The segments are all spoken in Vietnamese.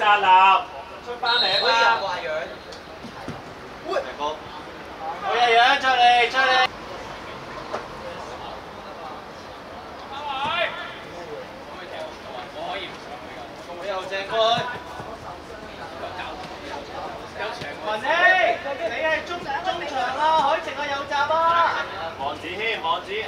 班站立，出翻嚟啊嘛！好嘢样，出嚟出嚟。又正过去。文希，你系中中场啊，海晴啊右闸啊。望子轩，望子。一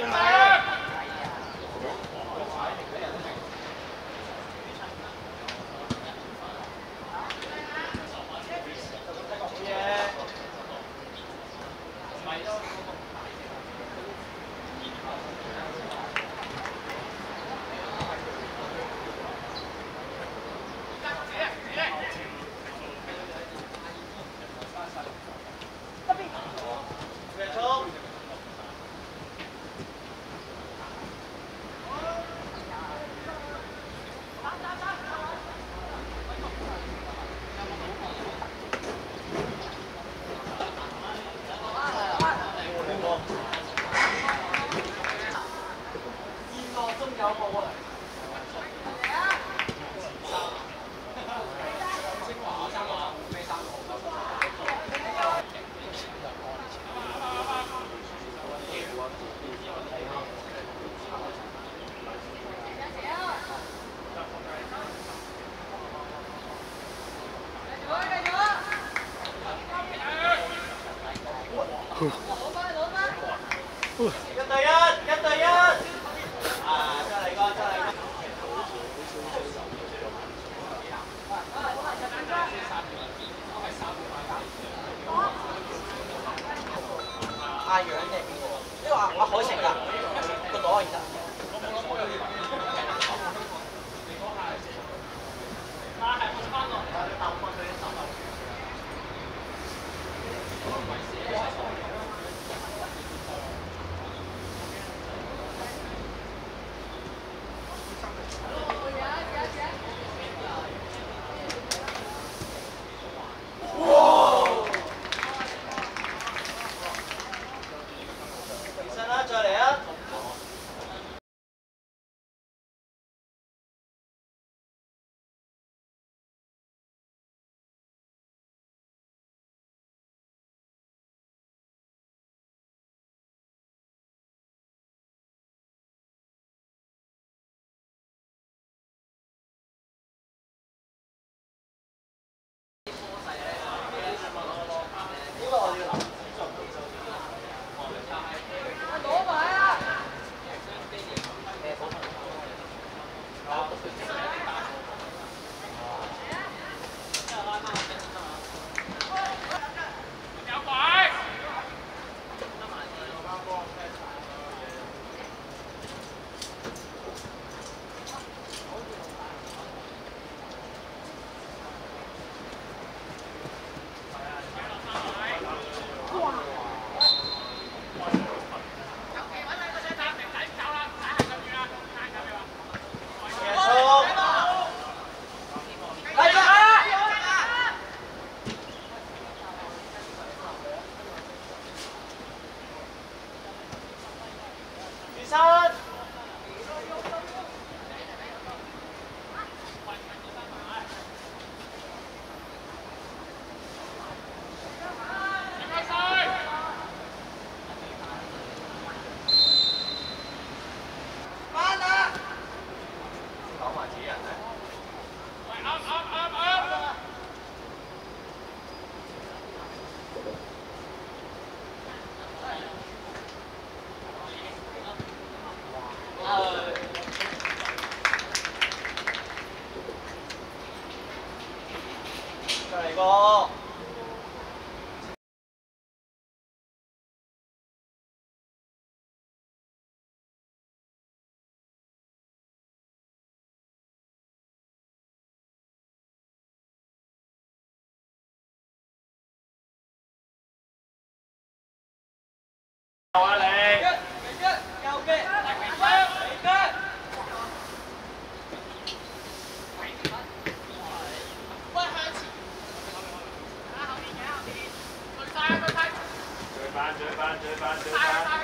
我好吃啊，够多啊，现。嚟個。啊你！追翻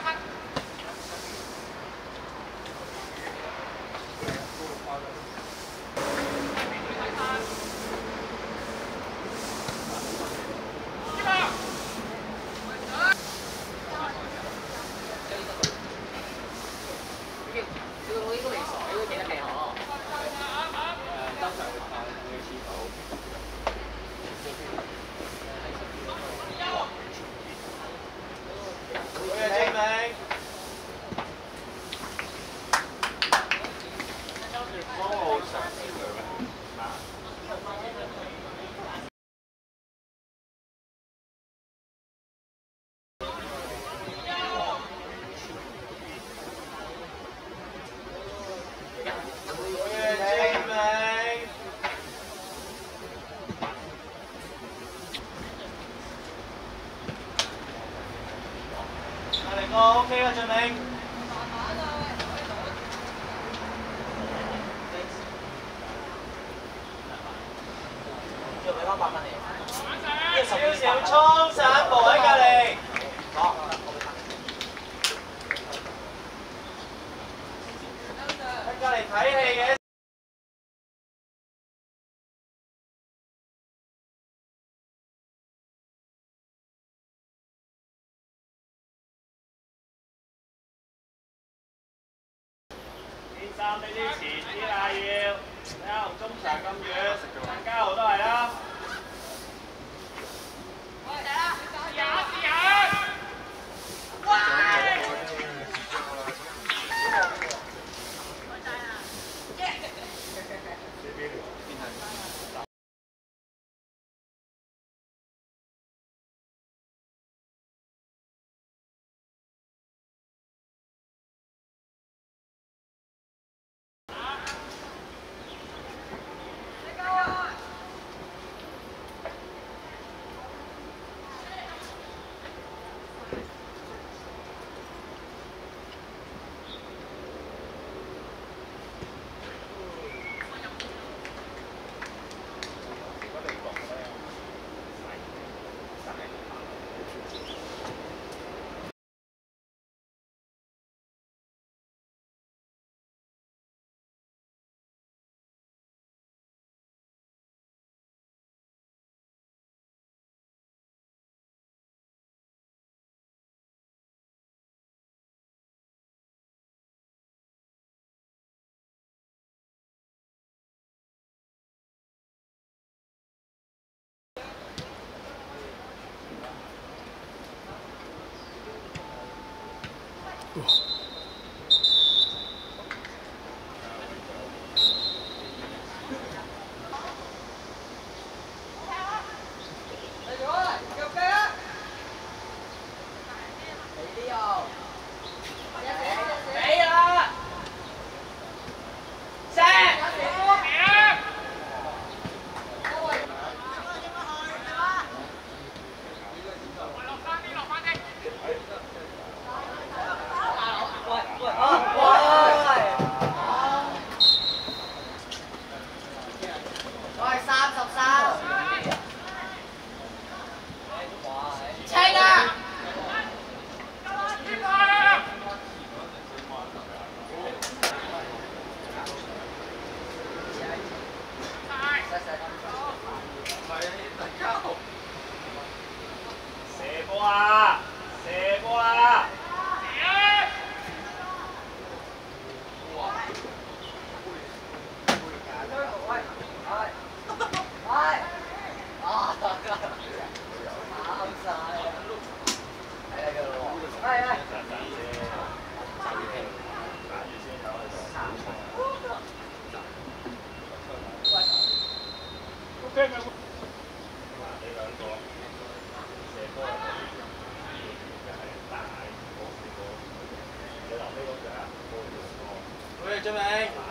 OK 啊，family. 哇。Minh, cho Minh.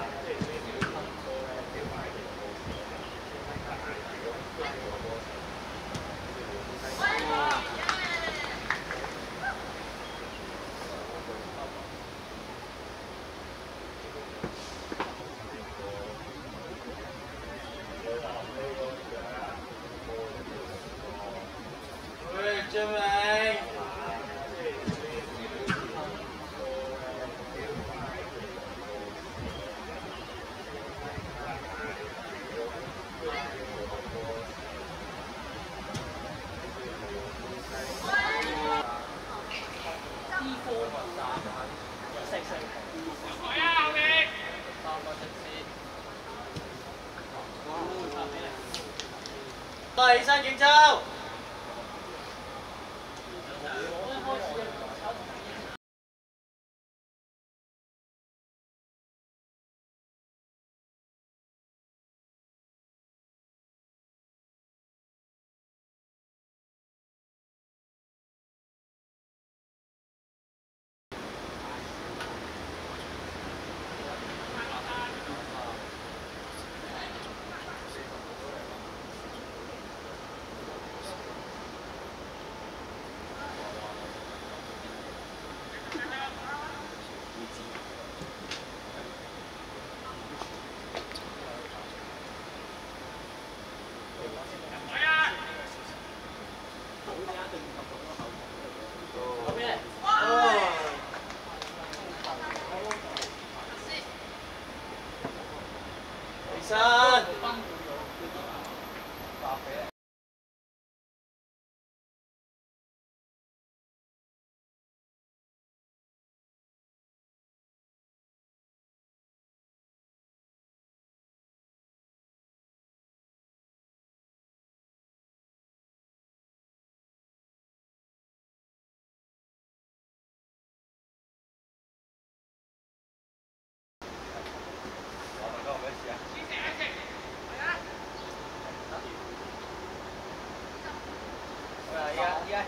Jim and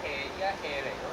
G, I, R.